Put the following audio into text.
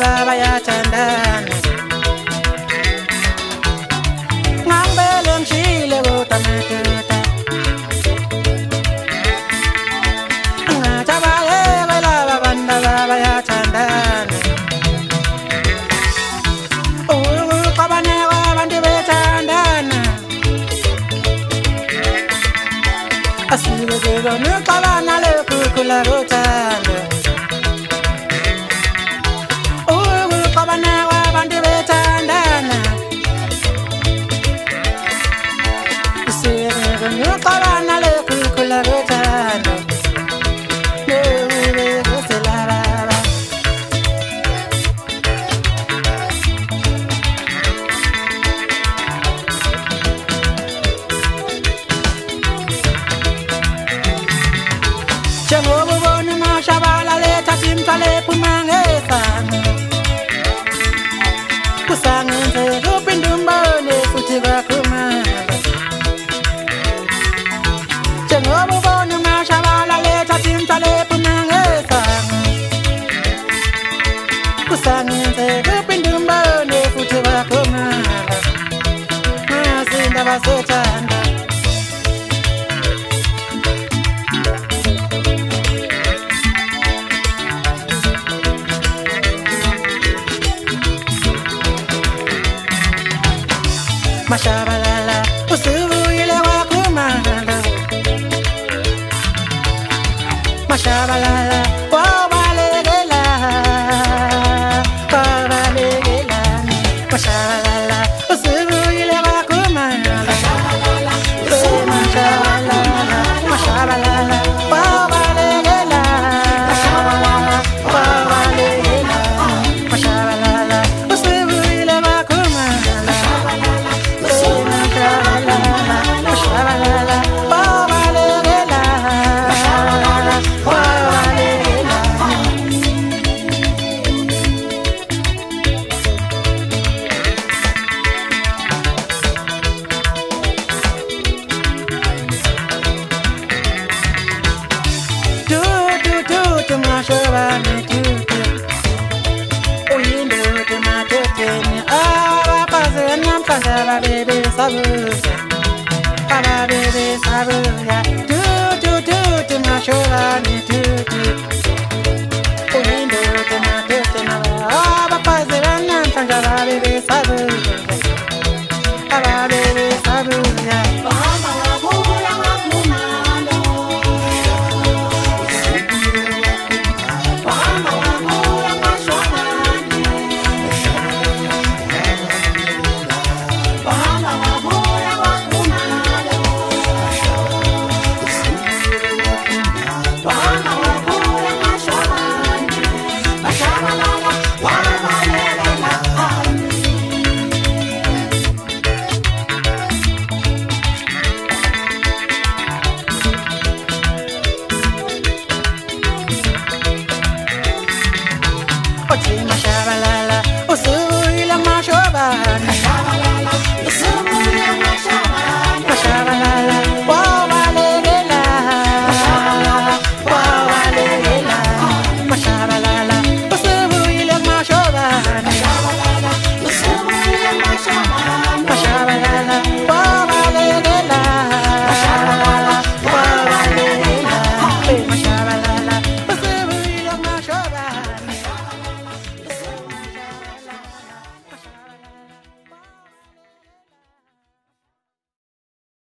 vava yatandana ngambele ngile votamatata ngatavayevelava vanda vava yatandana ukukavanevavandi vetandana asivekeva nikavana lekukula votanda kusangenze kupindumbone futhi kwakhumaza njengoba ubona umashabala letha thimthalephuna ngesanga kusangenze kupindumbone futhi kwakhumaza masindabasetha mashabalala usubuyile wakumangala mashabalala wabalekela wabalekela mashabalala usubuyile uyindeke matetene avakazenampazavavevesavuza traveler.